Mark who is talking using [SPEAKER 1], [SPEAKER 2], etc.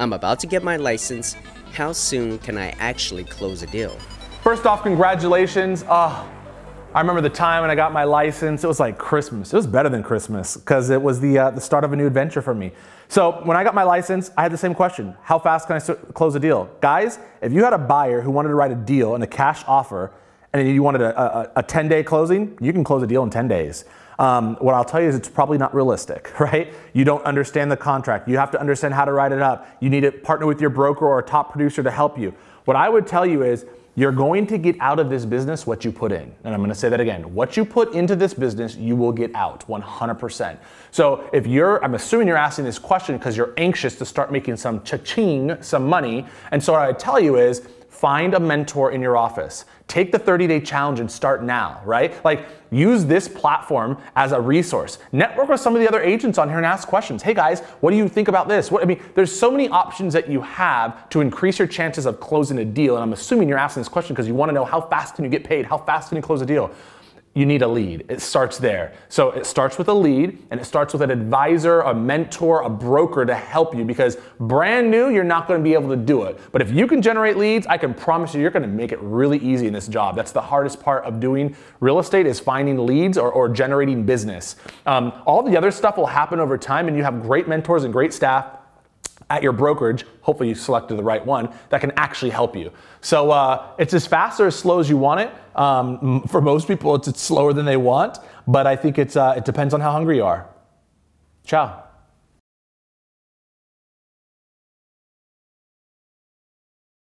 [SPEAKER 1] I'm about to get my license. How soon can I actually close a deal?
[SPEAKER 2] First off, congratulations. Uh, I remember the time when I got my license. It was like Christmas. It was better than Christmas because it was the, uh, the start of a new adventure for me. So when I got my license, I had the same question. How fast can I close a deal? Guys, if you had a buyer who wanted to write a deal and a cash offer and you wanted a, a, a 10 day closing, you can close a deal in 10 days. Um, what I'll tell you is it's probably not realistic, right? You don't understand the contract. You have to understand how to write it up. You need to partner with your broker or a top producer to help you. What I would tell you is you're going to get out of this business what you put in. And I'm going to say that again. What you put into this business, you will get out 100%. So if you're, I'm assuming you're asking this question because you're anxious to start making some cha-ching, some money. And so what I tell you is Find a mentor in your office. Take the 30 day challenge and start now, right? Like, use this platform as a resource. Network with some of the other agents on here and ask questions. Hey guys, what do you think about this? What, I mean, there's so many options that you have to increase your chances of closing a deal. And I'm assuming you're asking this question because you want to know how fast can you get paid? How fast can you close a deal? You need a lead. It starts there. So it starts with a lead and it starts with an advisor, a mentor, a broker to help you because brand new, you're not going to be able to do it. But if you can generate leads, I can promise you, you're going to make it really easy in this job. That's the hardest part of doing real estate is finding leads or, or generating business. Um, all the other stuff will happen over time and you have great mentors and great staff at your brokerage, hopefully you selected the right one, that can actually help you. So uh, it's as fast or as slow as you want it. Um, for most people, it's, it's, slower than they want, but I think it's, uh, it depends on how hungry you are. Ciao.